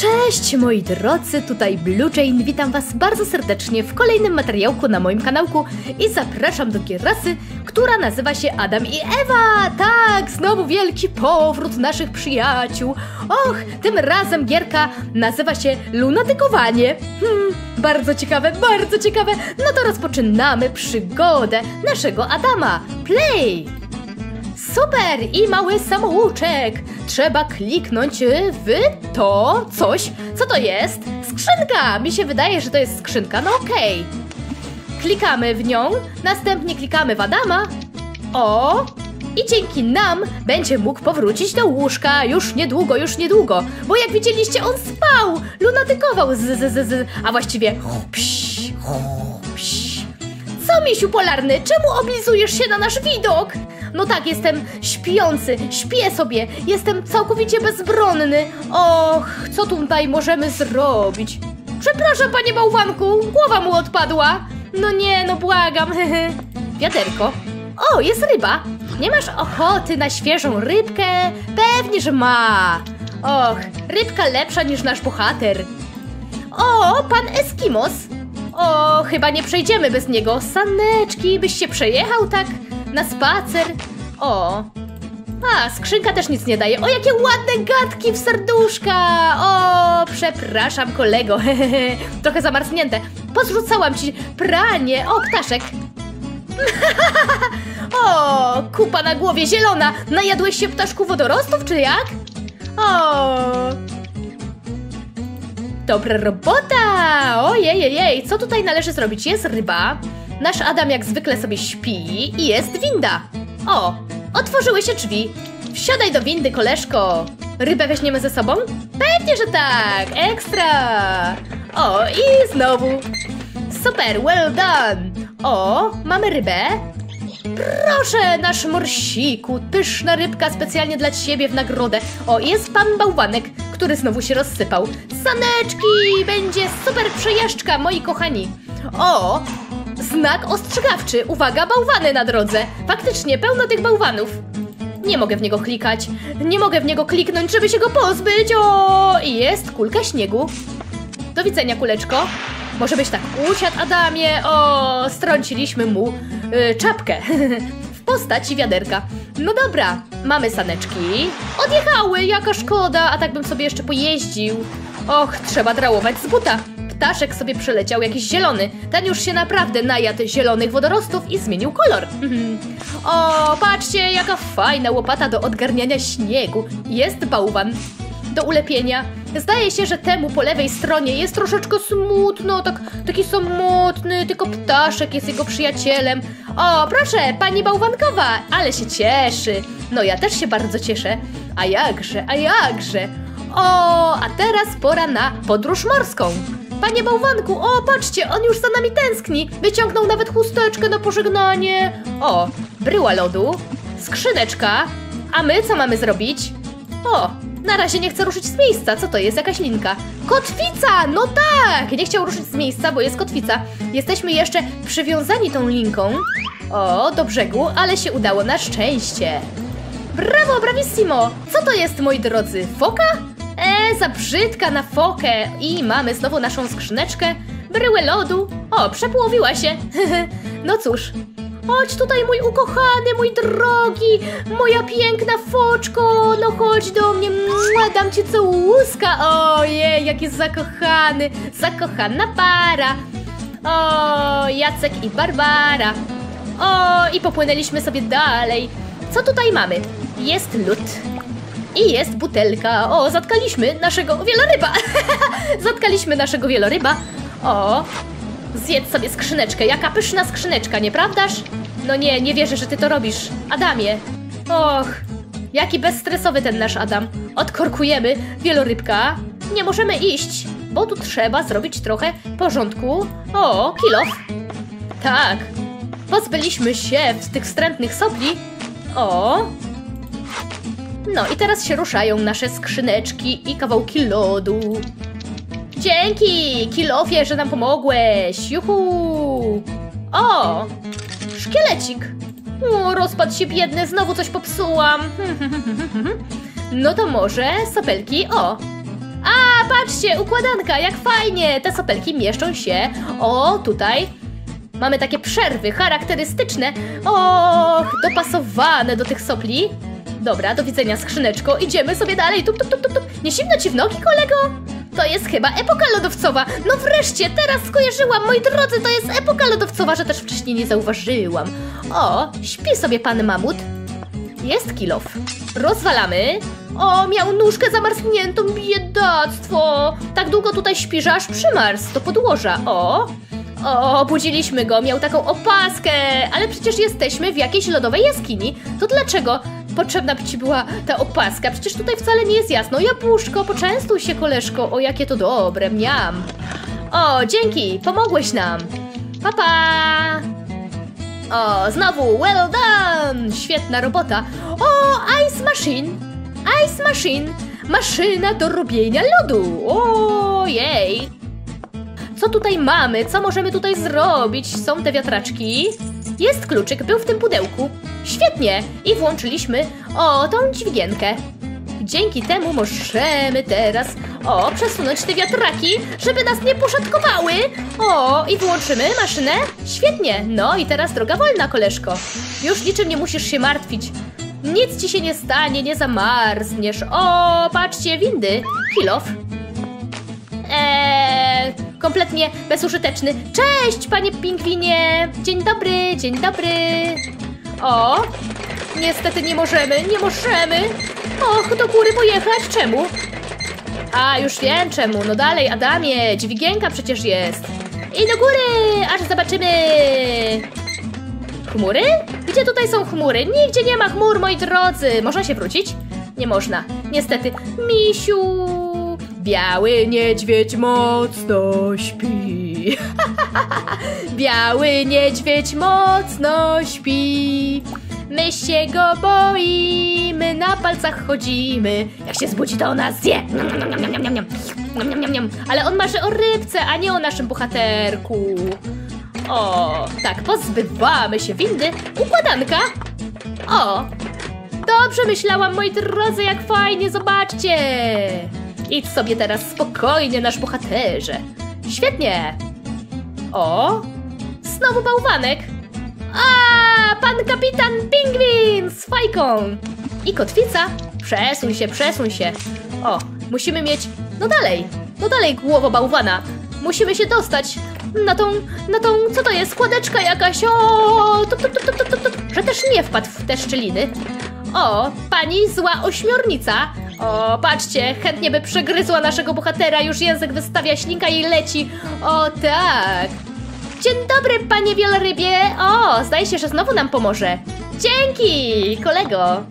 Cześć moi drodzy, tutaj Blue Jane, witam was bardzo serdecznie w kolejnym materiałku na moim kanałku i zapraszam do gierasy, która nazywa się Adam i Ewa! Tak, znowu wielki powrót naszych przyjaciół. Och, tym razem gierka nazywa się Lunatykowanie. Hmm, bardzo ciekawe, bardzo ciekawe. No to rozpoczynamy przygodę naszego Adama. Play! Super! I mały samouczek! Trzeba kliknąć w to coś. Co to jest? Skrzynka! Mi się wydaje, że to jest skrzynka. No okej. Klikamy w nią, następnie klikamy w Adama. O! I dzięki nam będzie mógł powrócić do łóżka już niedługo, już niedługo. Bo jak widzieliście, on spał! Lunatykował z, z, z, z a właściwie pś, pś. Co, misiu polarny, czemu oblizujesz się na nasz widok? No tak, jestem śpiący, śpię sobie, jestem całkowicie bezbronny. Och, co tutaj możemy zrobić? Przepraszam, panie bałwanku, głowa mu odpadła. No nie, no błagam, Wiaderko. O, jest ryba. Nie masz ochoty na świeżą rybkę? Pewnie, że ma. Och, rybka lepsza niż nasz bohater. O, pan Eskimos. O, chyba nie przejdziemy bez niego. Saneczki, byś się przejechał tak na spacer. O. A, skrzynka też nic nie daje. O, jakie ładne gadki w serduszka! O, przepraszam, kolego. Trochę zamarznięte. Pozrzucałam ci pranie. O, ptaszek. o, kupa na głowie zielona. Najadłeś się ptaszku wodorostów, czy jak? O, Dobra robota! Ojej, jej, co tutaj należy zrobić? Jest ryba, nasz Adam jak zwykle sobie śpi i jest winda. O, otworzyły się drzwi. Wsiadaj do windy, koleżko. Rybę weźmiemy ze sobą? Pewnie, że tak! Ekstra! O, i znowu. Super, well done! O, mamy rybę. Proszę, nasz morsiku, pyszna rybka specjalnie dla ciebie w nagrodę. O, jest pan bałwanek, który znowu się rozsypał. Saneczki, będzie super przejażdżka, moi kochani. O, znak ostrzegawczy, uwaga, bałwany na drodze. Faktycznie, pełno tych bałwanów. Nie mogę w niego klikać, nie mogę w niego kliknąć, żeby się go pozbyć. O, jest kulka śniegu. Do widzenia, kuleczko. Może byś tak usiadł, Adamie. O, strąciliśmy mu y, czapkę w postaci wiaderka. No dobra, mamy saneczki. Odjechały, jaka szkoda, a tak bym sobie jeszcze pojeździł. Och, trzeba drałować z buta. Ptaszek sobie przyleciał jakiś zielony. Ten już się naprawdę najadł zielonych wodorostów i zmienił kolor. o, patrzcie, jaka fajna łopata do odgarniania śniegu. Jest bałwan do ulepienia. Zdaje się, że temu po lewej stronie jest troszeczkę smutno, tak, taki samotny, tylko ptaszek jest jego przyjacielem. O, proszę, pani bałwankowa, ale się cieszy. No ja też się bardzo cieszę. A jakże, a jakże. O, a teraz pora na podróż morską. Panie bałwanku, o, patrzcie, on już za nami tęskni. Wyciągnął nawet chusteczkę na pożegnanie. O, bryła lodu, skrzyneczka. A my co mamy zrobić? O, na razie nie chcę ruszyć z miejsca. Co to jest? Jakaś linka. Kotwica! No tak! Nie chciał ruszyć z miejsca, bo jest kotwica. Jesteśmy jeszcze przywiązani tą linką. O, do brzegu, ale się udało na szczęście. Brawo, bravissimo! Co to jest, moi drodzy? Foka? E, za brzydka na fokę. I mamy znowu naszą skrzyneczkę. Bryłę lodu. O, przepołowiła się. no cóż, Chodź tutaj, mój ukochany, mój drogi, moja piękna foczko, no chodź do mnie, Mua, dam ci całuska. Ojej, jaki zakochany, zakochana para. O, Jacek i Barbara. O, i popłynęliśmy sobie dalej. Co tutaj mamy? Jest lód. I jest butelka. O, zatkaliśmy naszego wieloryba. zatkaliśmy naszego wieloryba. O, Zjedz sobie skrzyneczkę. Jaka pyszna skrzyneczka, nieprawdaż? No nie, nie wierzę, że ty to robisz. Adamie. Och, jaki bezstresowy ten nasz Adam. Odkorkujemy wielorybka. Nie możemy iść, bo tu trzeba zrobić trochę porządku. O, kilof. Tak. Pozbyliśmy się tych wstrętnych sopli. O. No i teraz się ruszają nasze skrzyneczki i kawałki lodu. Dzięki, Kilofie, że nam pomogłeś. Juhu! O! Szkielecik. O, rozpadł się biedny, znowu coś popsułam. No to może sopelki, o. A, patrzcie, układanka, jak fajnie! Te sopelki mieszczą się. O, tutaj mamy takie przerwy charakterystyczne. Och, dopasowane do tych sopli. Dobra, do widzenia skrzyneczko. Idziemy sobie dalej. Tup, tup, tup, tup. Nie zimno ci w nogi, kolego? To jest chyba epoka lodowcowa. No wreszcie, teraz skojarzyłam, moi drodzy, to jest epoka lodowcowa, że też wcześniej nie zauważyłam. O, śpi sobie pan mamut. Jest kilof. Rozwalamy. O, miał nóżkę zamarzniętą, biedactwo. Tak długo tutaj śpi, że aż przymarzł do podłoża. O, o, budziliśmy go, miał taką opaskę, ale przecież jesteśmy w jakiejś lodowej jaskini. To dlaczego potrzebna by ci była ta opaska? Przecież tutaj wcale nie jest jasno. Jabłuszko, poczęstuj się, koleżko. O, jakie to dobre, miam. O, dzięki, pomogłeś nam. Pa, pa. O, znowu, well done! Świetna robota. O, Ice Machine. Ice Machine. Maszyna do robienia lodu. Ojej. Co tutaj mamy? Co możemy tutaj zrobić? Są te wiatraczki. Jest kluczyk, był w tym pudełku. Świetnie! I włączyliśmy, o, tą dźwigienkę. Dzięki temu możemy teraz, o, przesunąć te wiatraki, żeby nas nie poszatkowały. O, i włączymy maszynę. Świetnie. No i teraz droga wolna, koleżko. Już niczym nie musisz się martwić. Nic ci się nie stanie, nie zamarzniesz. O, patrzcie, windy. Kilof. Kompletnie bezużyteczny. Cześć, panie pingwinie! Dzień dobry, dzień dobry. O, niestety nie możemy, nie możemy. Och, do góry pojechać, czemu? A, już wiem czemu. No dalej, Adamie, dźwigienka przecież jest. I do góry, aż zobaczymy. Chmury? Gdzie tutaj są chmury? Nigdzie nie ma chmur, moi drodzy. Można się wrócić? Nie można. Niestety. Misiu, biały niedźwiedź mocno śpi. biały niedźwiedź mocno śpi. My się go boimy, na palcach chodzimy. Jak się zbudzi, to ona zje. Ale on marzy o rybce, a nie o naszym bohaterku. O, tak, pozbywamy się windy. Układanka. O, dobrze myślałam, moi drodzy, jak fajnie, zobaczcie. Idź sobie teraz spokojnie, nasz bohaterze. Świetnie. O, znowu bałwanek. A, pan kapitan pingwin z fajką. I kotwica. Przesuń się, przesuń się. O, musimy mieć... No dalej, no dalej, głowo bałwana. Musimy się dostać na tą, na tą, co to jest, kładeczka jakaś, o, tup, tup, tup, tup, tup, tup, że też nie wpadł w te szczeliny. O, pani zła ośmiornica. O, patrzcie, chętnie by przegryzła naszego bohatera, już język wystawia, ślinka jej leci. O, tak. Dzień dobry, panie wielorybie. O, zdaje się, że znowu nam pomoże. Dzięki, kolego.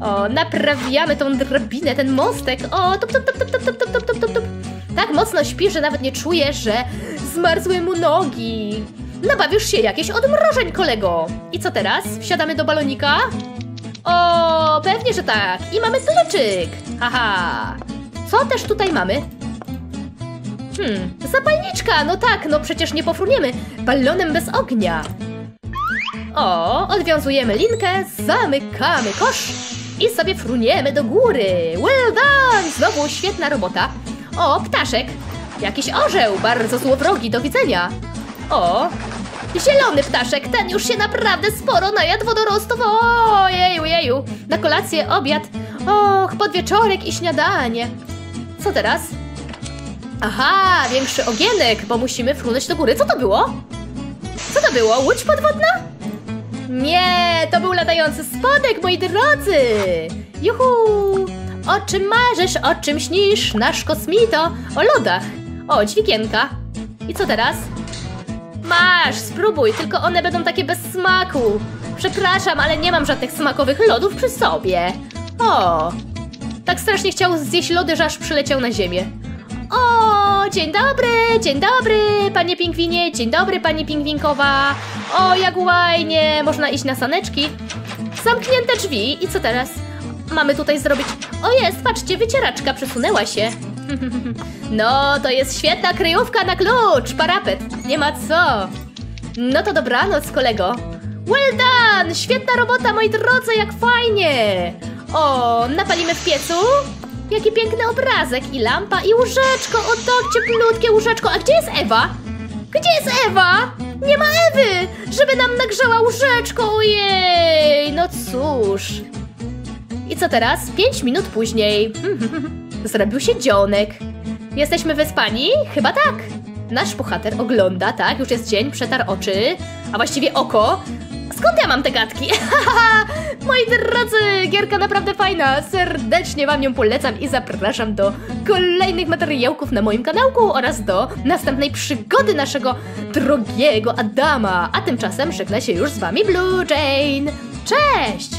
O, naprawiamy tą drabinę, ten mostek. O, tup, tup, tup, tup, tup, tup, tup, tup, tup. Tak mocno śpi, że nawet nie czuje, że zmarzły mu nogi. Nabawisz się jakieś odmrożeń, kolego. I co teraz? Wsiadamy do balonika? O, pewnie, że tak. I mamy kluczyk. Haha. Co też tutaj mamy? Hmm, zapalniczka, no tak, no przecież nie pofruniemy balonem bez ognia. O, odwiązujemy linkę, zamykamy kosz i sobie fruniemy do góry. Well done! Znowu świetna robota. O, ptaszek. Jakiś orzeł, bardzo złowrogi, do widzenia. O, zielony ptaszek, ten już się naprawdę sporo najadł wodorostów. Ojeju, jeju. Na kolację, obiad. Och, podwieczorek i śniadanie. Co teraz? Aha, większy ogienek, bo musimy frunąć do góry. Co to było? Co to było? Łódź podwodna? Nie, to był latający spodek, moi drodzy! Juhu! O czym marzysz, o czym śnisz, nasz kosmito? O lodach. O, dźwigienka. I co teraz? Masz, spróbuj, tylko one będą takie bez smaku. Przepraszam, ale nie mam żadnych smakowych lodów przy sobie. O, tak strasznie chciał zjeść lody, że aż przyleciał na ziemię. O, dzień dobry, dzień dobry, panie pingwinie, dzień dobry, pani pingwinkowa. O, jak łajnie, można iść na saneczki. Zamknięte drzwi i co teraz? Mamy tutaj zrobić... O jest, patrzcie, wycieraczka przesunęła się. No, to jest świetna kryjówka na klucz, parapet, nie ma co. No to dobranoc, kolego. Well done, świetna robota, moi drodzy, jak fajnie. O, napalimy w piecu. Jaki piękny obrazek i lampa i łóżeczko. O tak, cieplutkie łóżeczko. A gdzie jest Ewa? Gdzie jest Ewa? Nie ma Ewy, żeby nam nagrzała łóżeczko. Ojej, no cóż. I co teraz? Pięć minut później. Zrobił się dzionek. Jesteśmy wyspani? Chyba tak. Nasz bohater ogląda, tak? Już jest dzień, przetarł oczy, a właściwie oko. Skąd ja mam te gadki? Moi drodzy, gierka naprawdę fajna. Serdecznie wam ją polecam i zapraszam do kolejnych materiałków na moim kanałku oraz do następnej przygody naszego drogiego Adama. A tymczasem żegna się już z wami Blue Jane. Cześć!